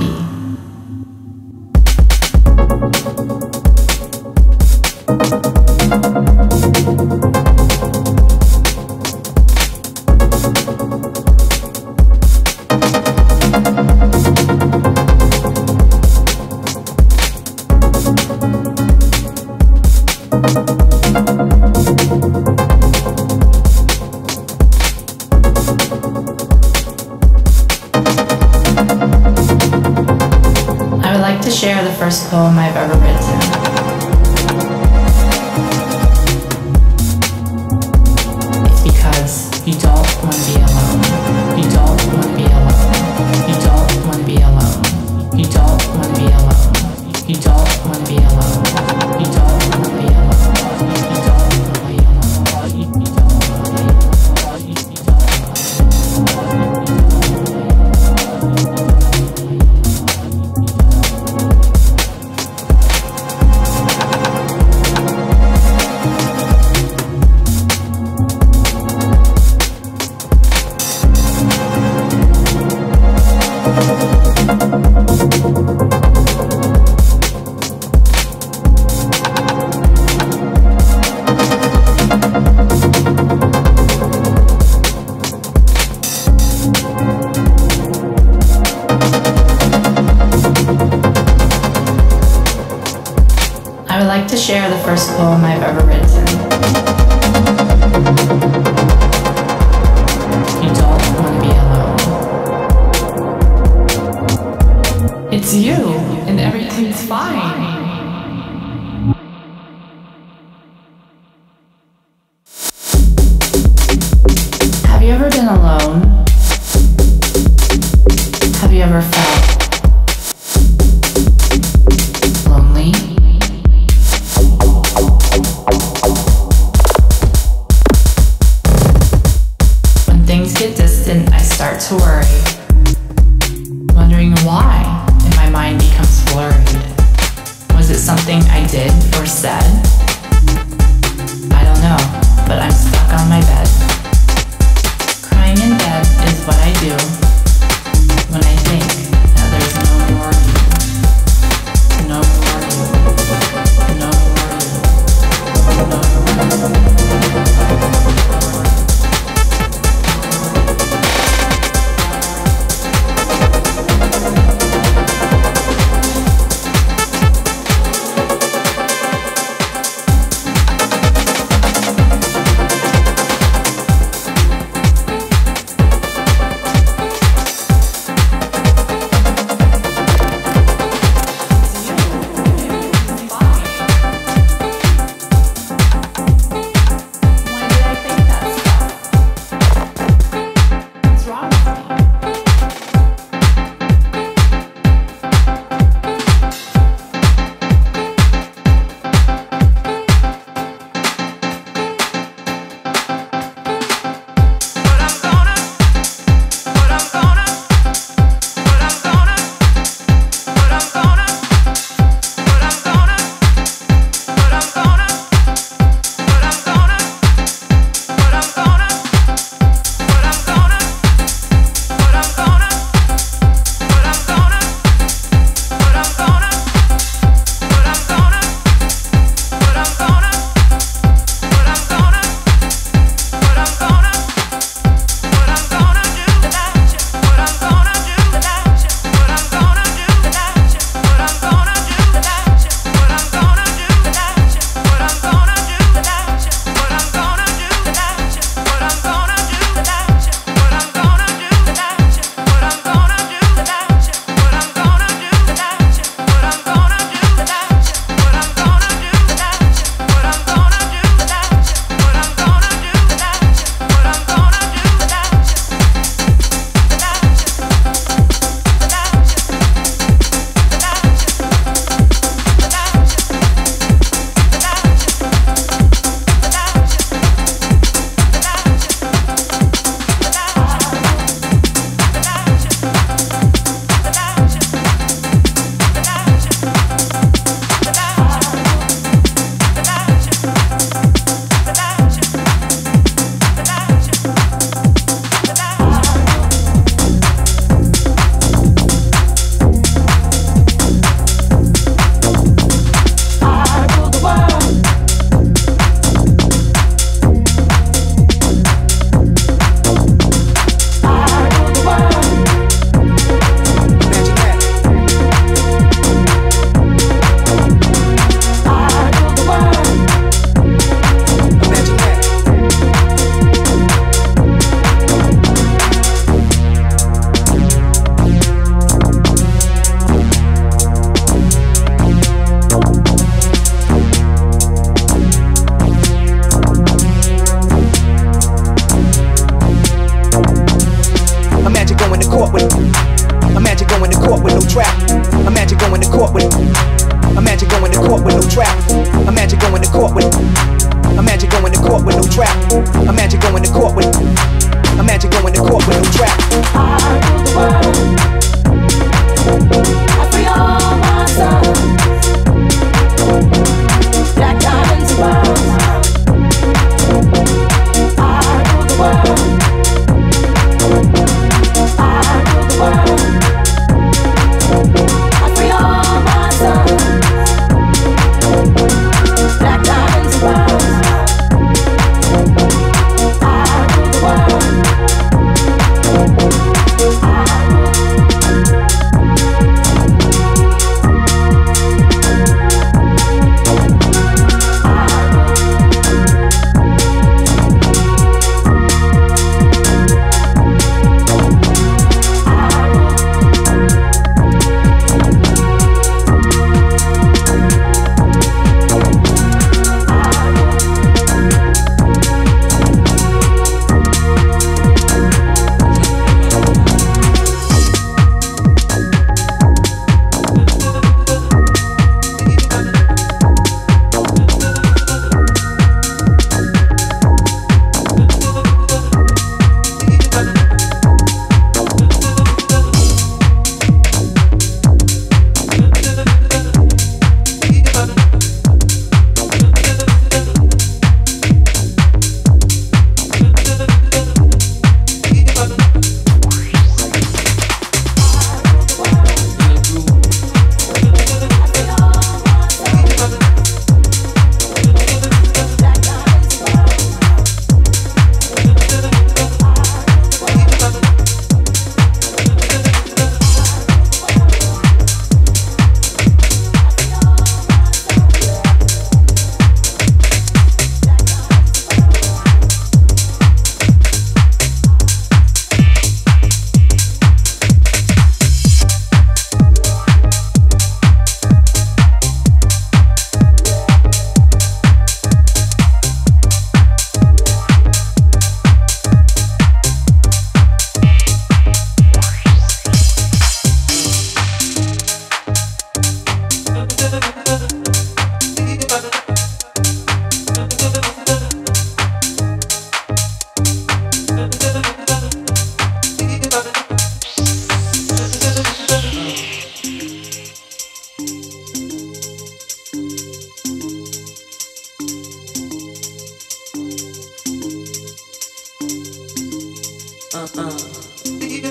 happy. up with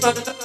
Thank you.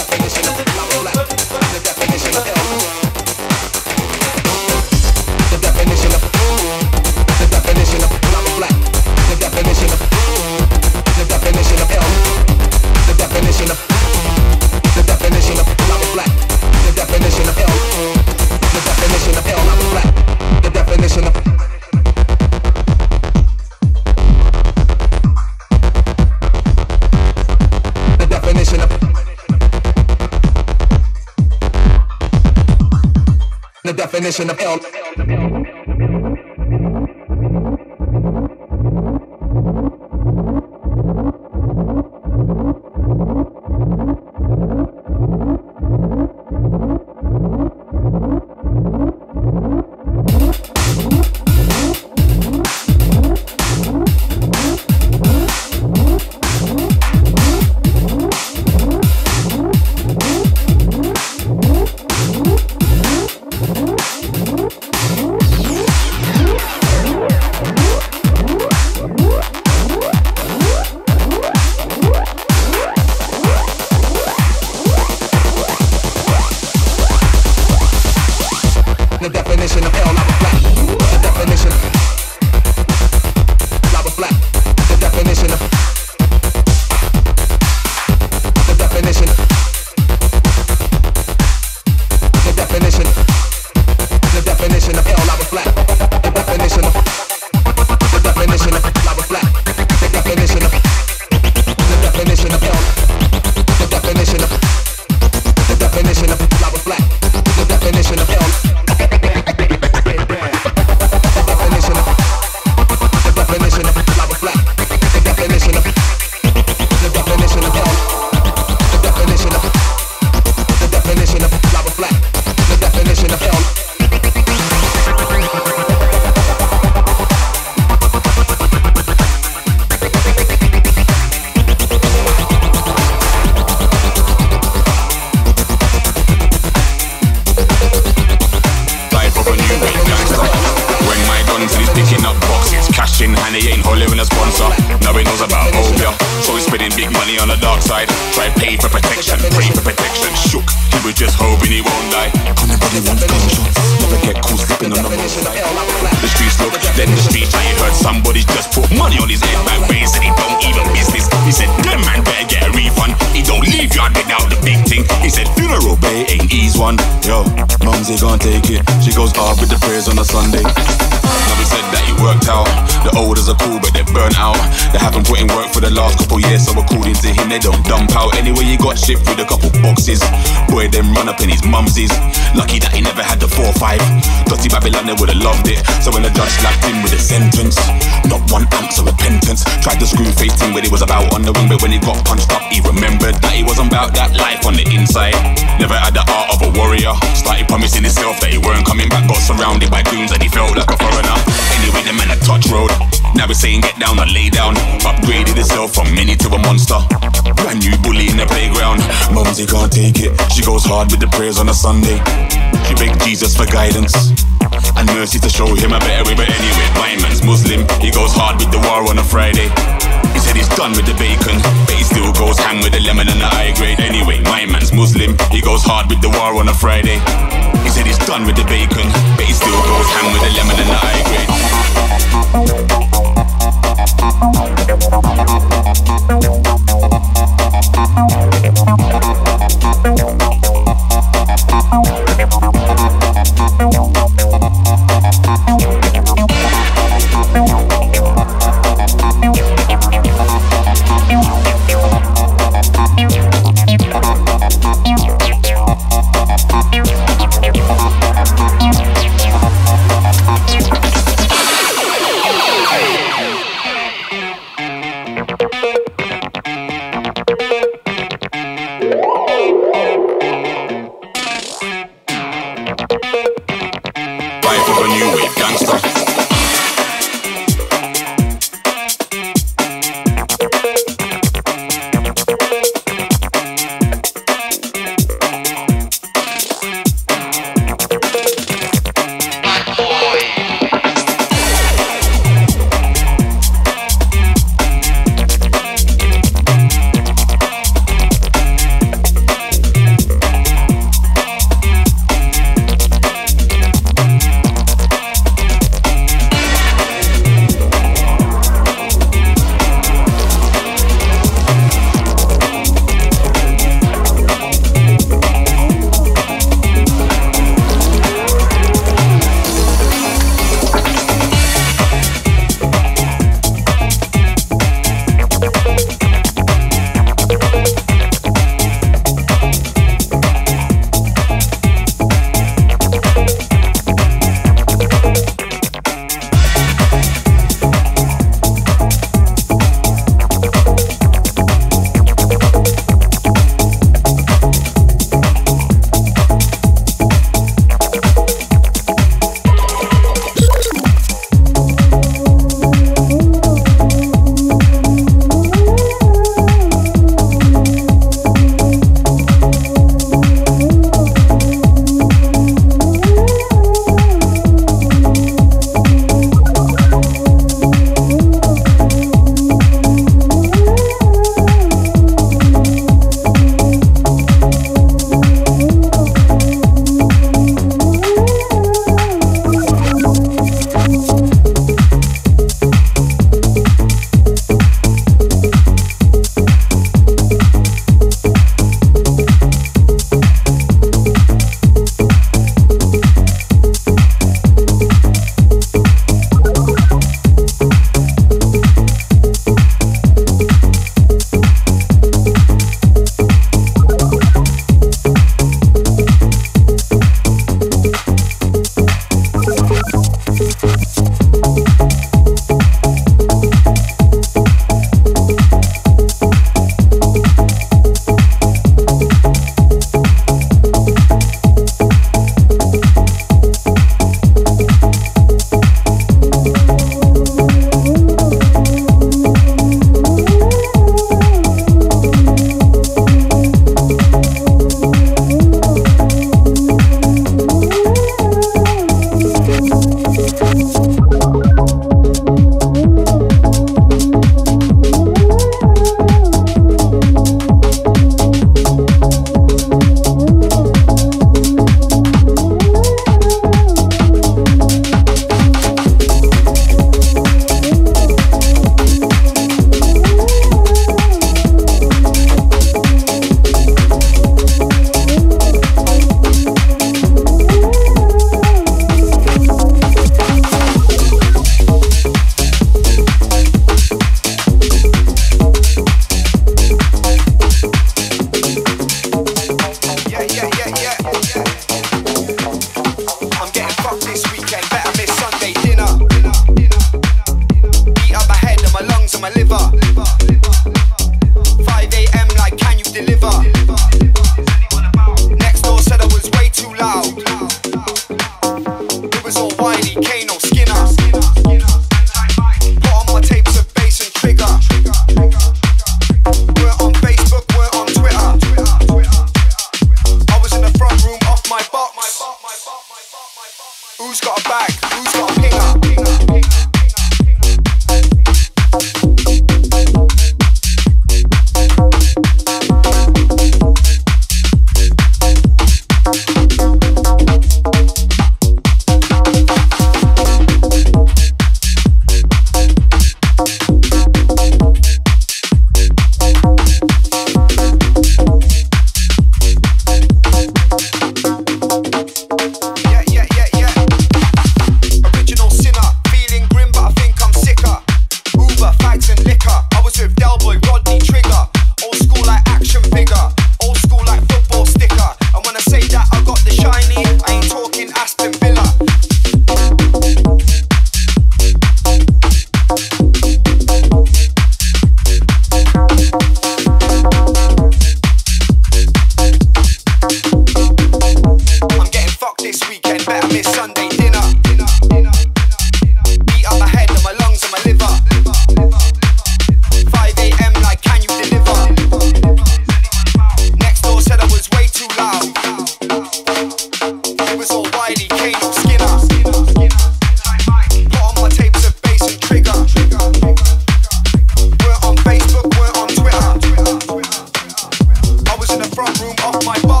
off my body.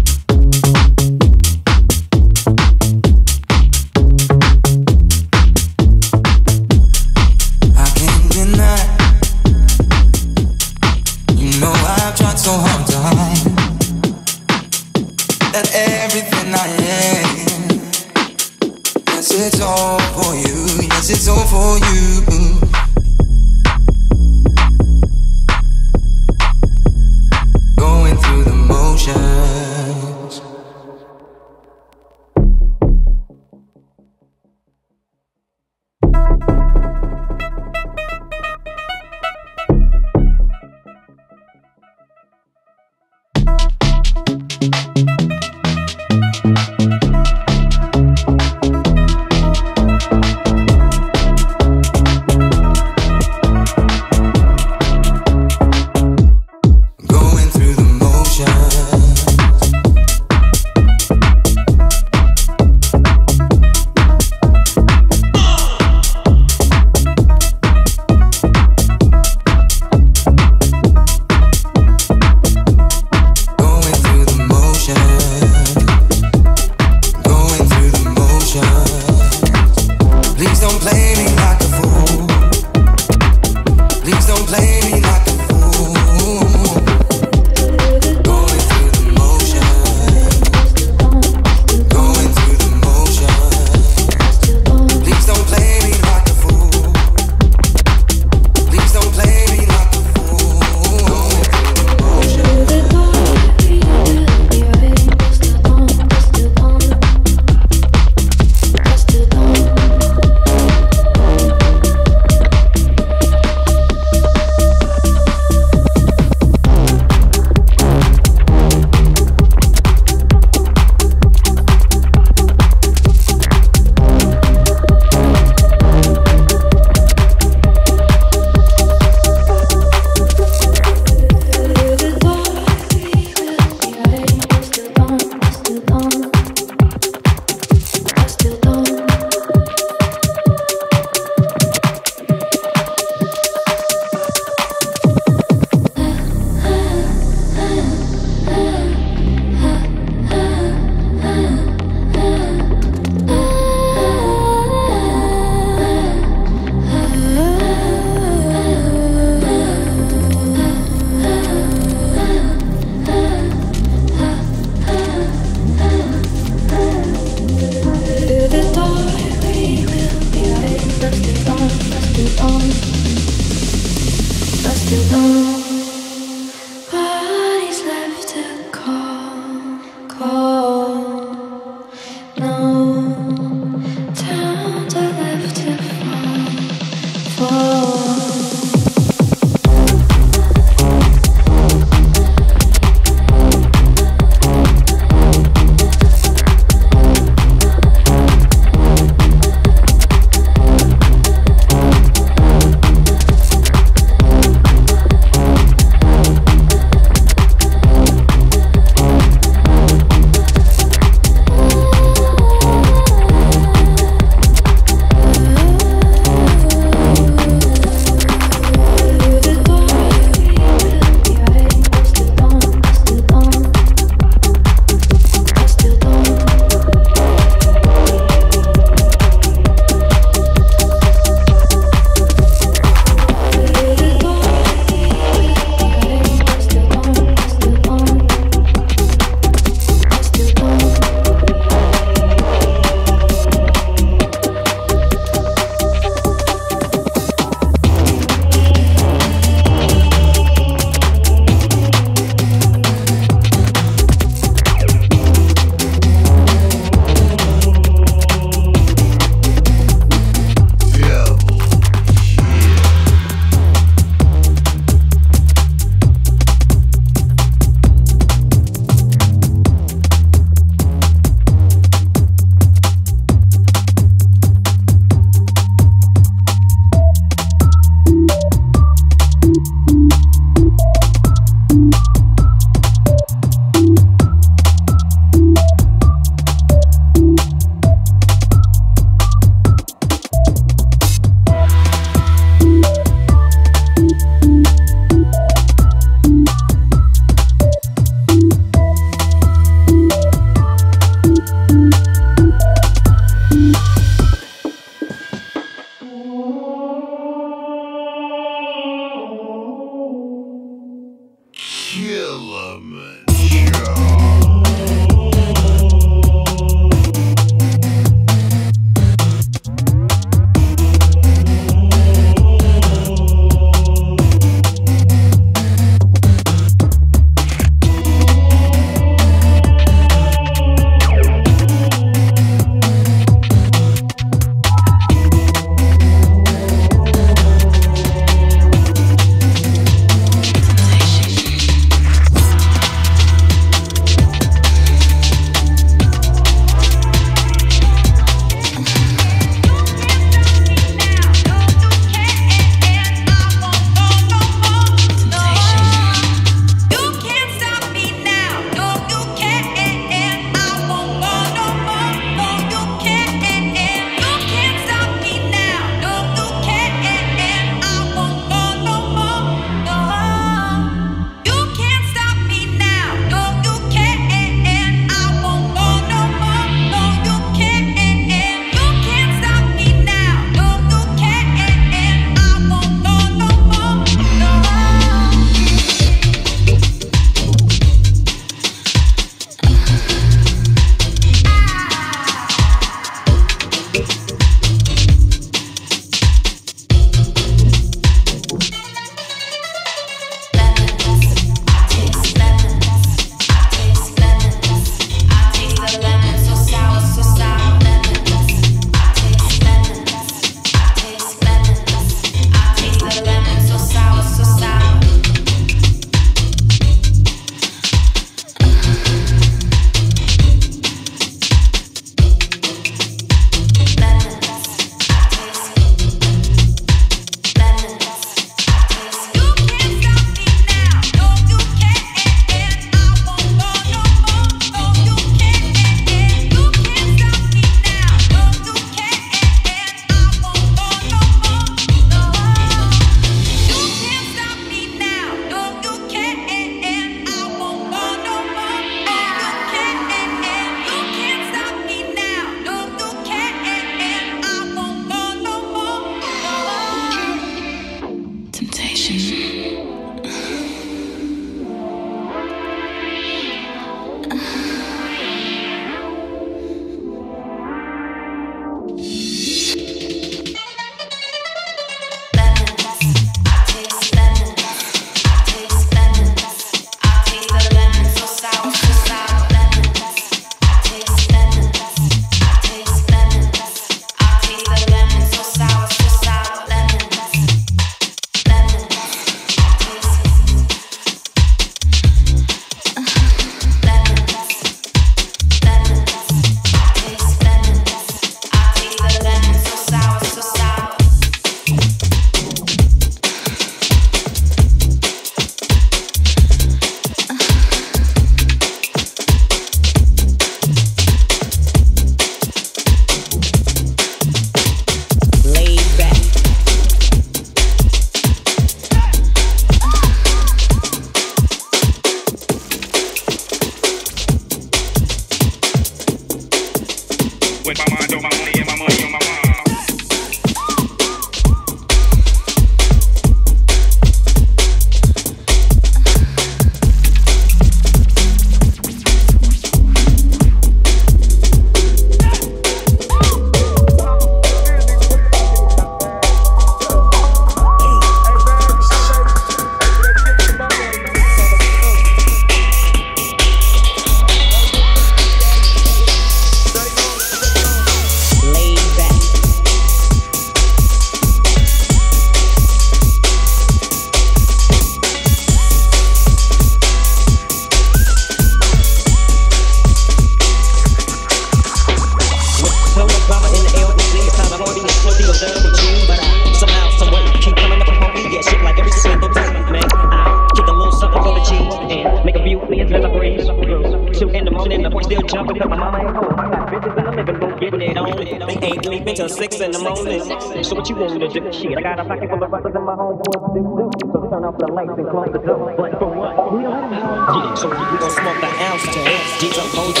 Lights and close the door. But for what? We don't know. Yeah, so we gon' smoke the ounce to it. Get your clothes